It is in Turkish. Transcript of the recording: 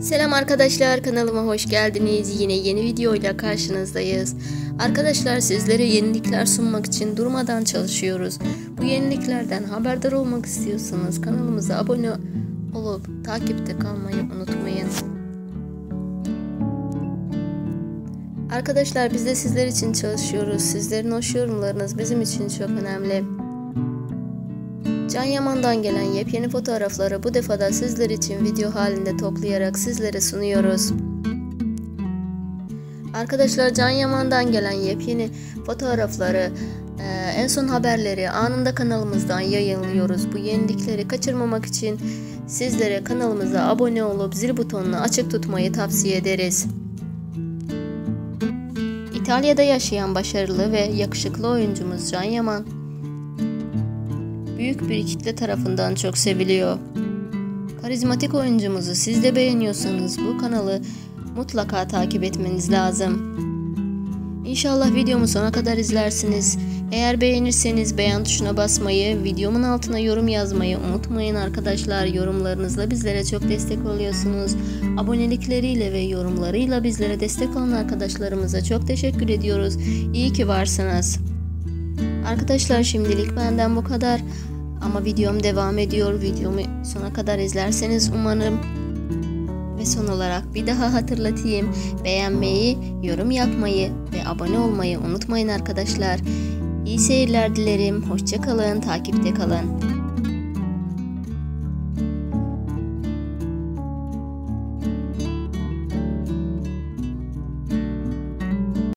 Selam arkadaşlar kanalıma hoş geldiniz. Yine yeni videoyla karşınızdayız. Arkadaşlar sizlere yenilikler sunmak için durmadan çalışıyoruz. Bu yeniliklerden haberdar olmak istiyorsanız kanalımıza abone olup takipte kalmayı unutmayın. Arkadaşlar biz de sizler için çalışıyoruz. Sizlerin hoş yorumlarınız bizim için çok önemli. Can Yaman'dan gelen yepyeni fotoğrafları bu defada sizler için video halinde toplayarak sizlere sunuyoruz. Arkadaşlar Can Yaman'dan gelen yepyeni fotoğrafları, e, en son haberleri anında kanalımızdan yayınlıyoruz. Bu yenilikleri kaçırmamak için sizlere kanalımıza abone olup zil butonunu açık tutmayı tavsiye ederiz. İtalya'da yaşayan başarılı ve yakışıklı oyuncumuz Can Yaman büyük bir kitle tarafından çok seviliyor. Karizmatik oyuncumuzu siz de beğeniyorsanız bu kanalı mutlaka takip etmeniz lazım. İnşallah videomu sona kadar izlersiniz. Eğer beğenirseniz beğen tuşuna basmayı, videomun altına yorum yazmayı unutmayın arkadaşlar. Yorumlarınızla bizlere çok destek oluyorsunuz. Abonelikleriyle ve yorumlarıyla bizlere destek olan arkadaşlarımıza çok teşekkür ediyoruz. İyi ki varsınız. Arkadaşlar şimdilik benden bu kadar. Ama videom devam ediyor. Videomu sona kadar izlerseniz umarım. Ve son olarak bir daha hatırlatayım. Beğenmeyi, yorum yapmayı ve abone olmayı unutmayın arkadaşlar. İyi seyirler dilerim. Hoşçakalın, takipte kalın.